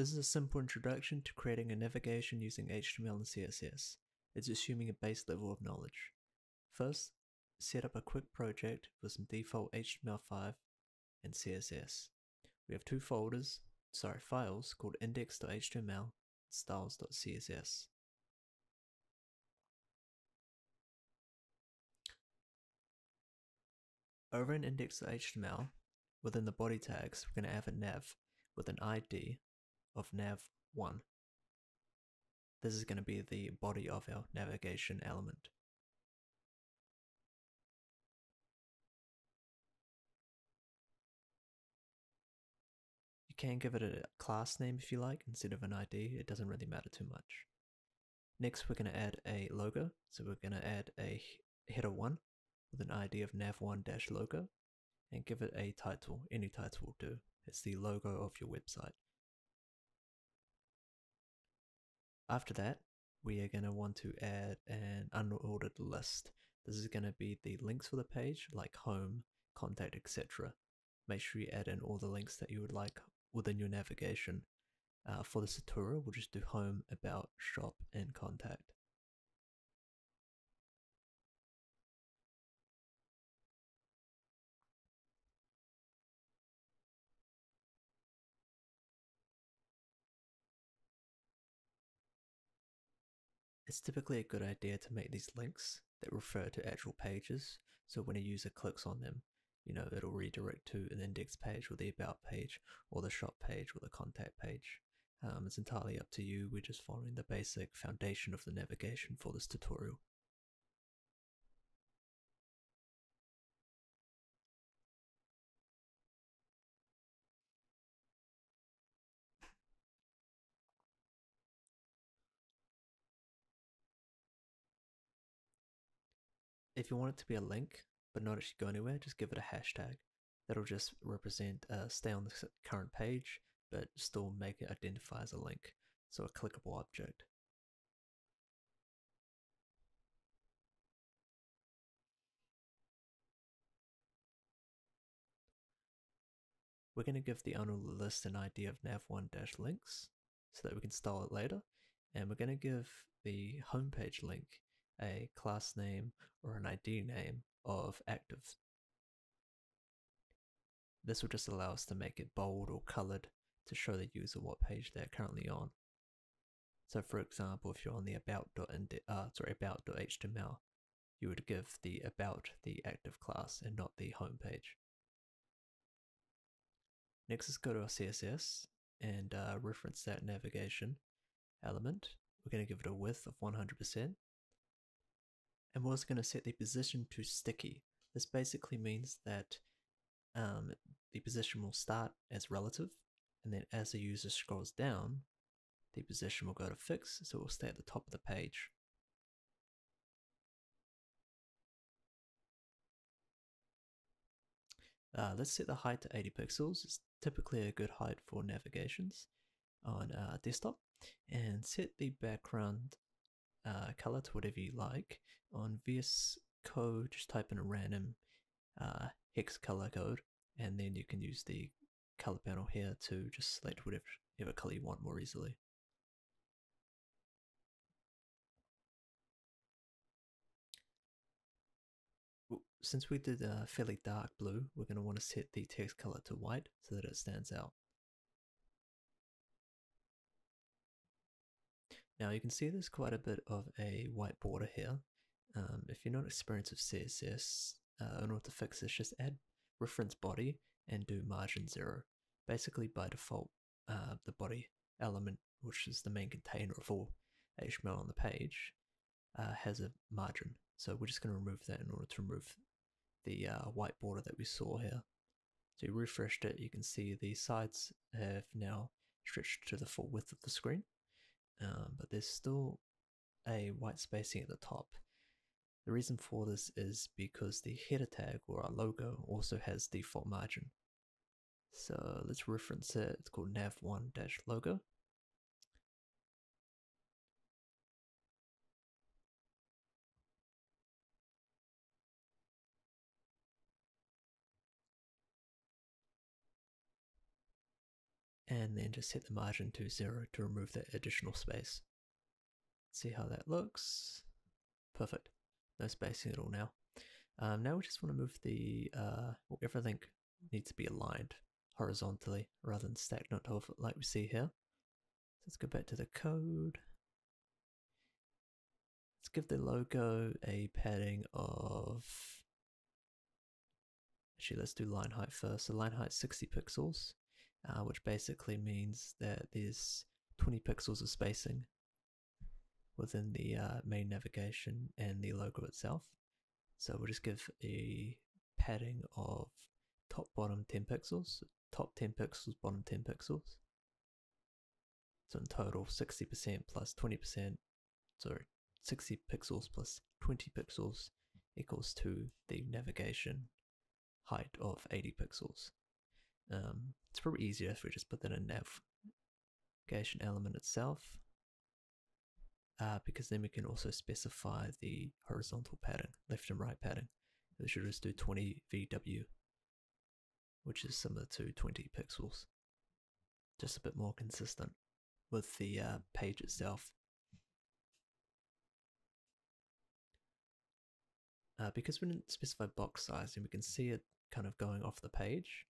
This is a simple introduction to creating a navigation using HTML and CSS. It's assuming a base level of knowledge. First, set up a quick project with some default HTML5 and CSS. We have two folders, sorry, files called index.html and styles.css. Over in index.html, within the body tags, we're going to have a nav with an ID of nav1. This is going to be the body of our navigation element. You can give it a class name if you like instead of an ID, it doesn't really matter too much. Next, we're going to add a logo, so we're going to add a header 1 with an ID of nav1 logo and give it a title. Any title will do. It's the logo of your website. After that, we are going to want to add an unordered list. This is going to be the links for the page, like home, contact, etc. Make sure you add in all the links that you would like within your navigation. Uh, for this tutorial, we'll just do home, about, shop, and contact. It's typically a good idea to make these links that refer to actual pages, so when a user clicks on them, you know, it'll redirect to an index page or the about page or the shop page or the contact page. Um, it's entirely up to you, we're just following the basic foundation of the navigation for this tutorial. If you want it to be a link, but not actually go anywhere, just give it a hashtag. That'll just represent uh, stay on the current page, but still make it identify as a link, so a clickable object. We're going to give the unordered list an ID of nav1-links so that we can style it later. And we're going to give the homepage link a class name or an ID name of active. This will just allow us to make it bold or colored to show the user what page they're currently on. So for example, if you're on the about.ind uh, sorry, about.html, you would give the about the active class and not the home page. Next, let's go to our CSS and uh, reference that navigation element. We're going to give it a width of 100% and we're also going to set the position to sticky. This basically means that um, the position will start as relative, and then as the user scrolls down, the position will go to fix, so it will stay at the top of the page. Uh, let's set the height to 80 pixels. It's typically a good height for navigations on uh, desktop. And set the background uh, color to whatever you like. On VS Code, just type in a random uh, hex color code, and then you can use the color panel here to just select whatever, whatever color you want more easily. Since we did a fairly dark blue, we're going to want to set the text color to white so that it stands out. Now you can see there's quite a bit of a white border here. Um, if you're not experienced with CSS, uh, in order to fix this, just add reference body and do margin zero. Basically by default, uh, the body element, which is the main container of all HTML on the page, uh, has a margin. So we're just going to remove that in order to remove the uh, white border that we saw here. So you refreshed it, you can see the sides have now stretched to the full width of the screen um, but there's still a white spacing at the top. The reason for this is because the header tag or our logo also has default margin. So let's reference it, it's called nav1-logo. And then just set the margin to zero to remove that additional space. See how that looks. Perfect. No spacing at all now. Um, now we just want to move the, uh, well, everything needs to be aligned horizontally rather than it like we see here. Let's go back to the code. Let's give the logo a padding of, actually let's do line height first. So line height 60 pixels, uh, which basically means that there's 20 pixels of spacing within the uh, main navigation and the logo itself. So we'll just give a padding of top bottom 10 pixels, top 10 pixels, bottom 10 pixels. So in total 60% plus 20%, sorry, 60 pixels plus 20 pixels equals to the navigation height of 80 pixels. Um, it's probably easier if we just put that in navigation element itself uh, because then we can also specify the horizontal padding, left and right padding. We should just do 20 VW, which is similar to 20 pixels. Just a bit more consistent with the uh, page itself. Uh, because we didn't specify box size and we can see it kind of going off the page,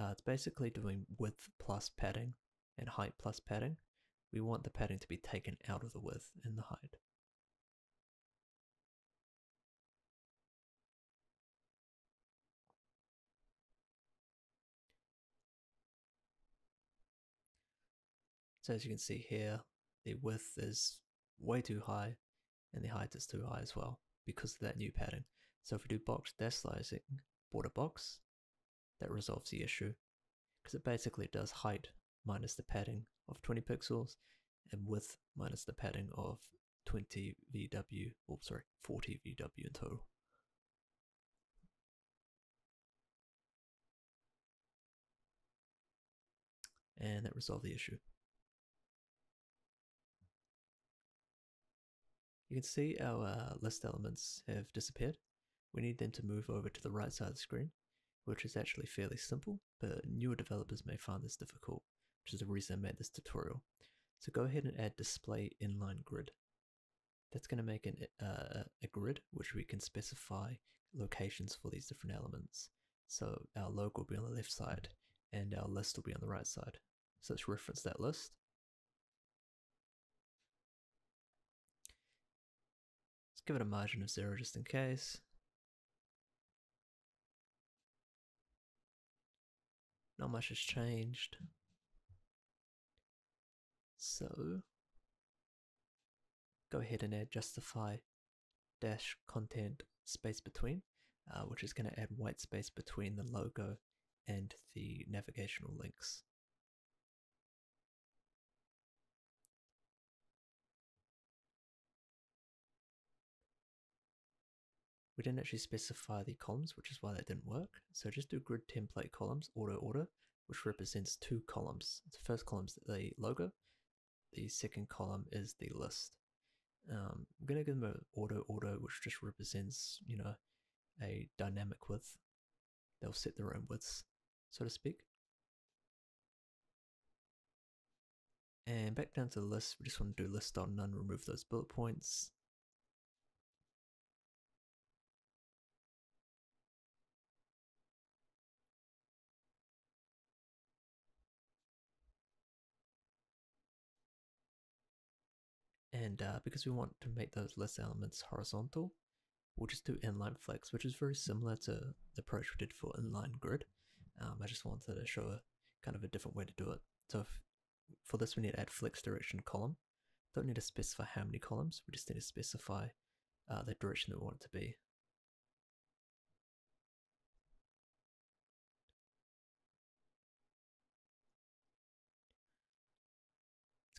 uh, it's basically doing width plus padding and height plus padding we want the padding to be taken out of the width and the height. So as you can see here, the width is way too high and the height is too high as well because of that new padding. So if we do box dash border box, that resolves the issue because it basically does height minus the padding of 20 pixels and width minus the padding of 20 VW, or sorry, 40 VW in total. And that resolved the issue. You can see our uh, list elements have disappeared. We need them to move over to the right side of the screen, which is actually fairly simple, but newer developers may find this difficult which is the reason I made this tutorial. So go ahead and add display inline grid. That's going to make an, uh, a grid which we can specify locations for these different elements. So our logo will be on the left side and our list will be on the right side. So let's reference that list. Let's give it a margin of zero just in case. Not much has changed. So go ahead and add justify dash content space between, uh, which is going to add white space between the logo and the navigational links. We didn't actually specify the columns, which is why that didn't work. So just do grid template columns, auto order, which represents two columns. The first column is the logo, the second column is the list. Um, I'm going to give them an auto auto, which just represents, you know, a dynamic width. They'll set their own widths, so to speak. And back down to the list, we just want to do list on none, remove those bullet points. And uh, because we want to make those list elements horizontal, we'll just do inline flex, which is very similar to the approach we did for inline grid. Um, I just wanted to show a kind of a different way to do it. So if, for this, we need to add flex direction column. Don't need to specify how many columns, we just need to specify uh, the direction that we want it to be.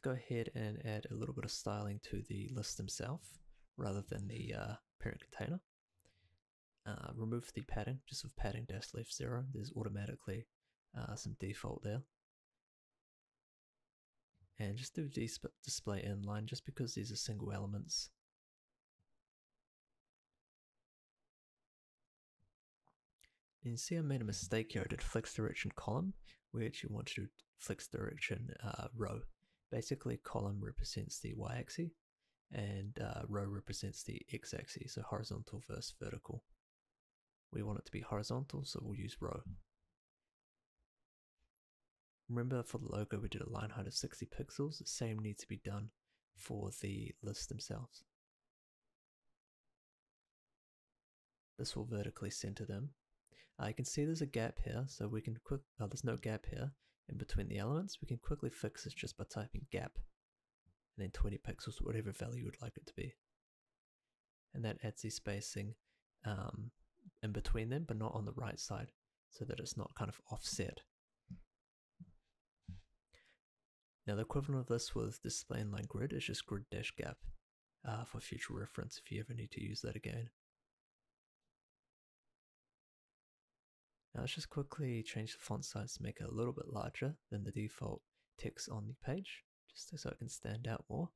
Go ahead and add a little bit of styling to the list himself rather than the uh, parent container. Uh, remove the padding, just with padding dash left zero, there's automatically uh, some default there. And just do display inline just because these are single elements. And you see I made a mistake here, I did flex direction column. We actually want to do flex direction uh, row. Basically, column represents the y-axis and uh, row represents the x-axis, so horizontal versus vertical. We want it to be horizontal, so we'll use row. Remember for the logo we did a line height of 60 pixels, the same needs to be done for the lists themselves. This will vertically center them. Uh, you can see there's a gap here, so we can quick, uh, there's no gap here in between the elements. We can quickly fix this just by typing gap and then 20 pixels, whatever value you would like it to be. And that adds the spacing um, in between them, but not on the right side, so that it's not kind of offset. Now the equivalent of this with display inline grid is just grid dash gap uh, for future reference if you ever need to use that again. Now let's just quickly change the font size to make it a little bit larger than the default text on the page, just so it can stand out more.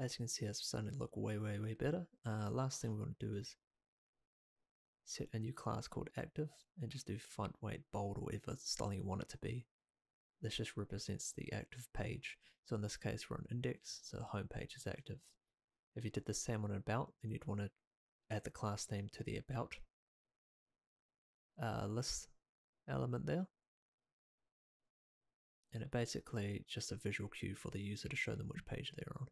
As you can see, it's starting to look way, way, way better. Uh, last thing we want to do is set a new class called active and just do font weight bold or whatever styling you want it to be. This just represents the active page. So in this case, we're on index, so the home page is active. If you did the same on about, then you'd want to add the class name to the about uh, list element there. And it basically just a visual cue for the user to show them which page they're on.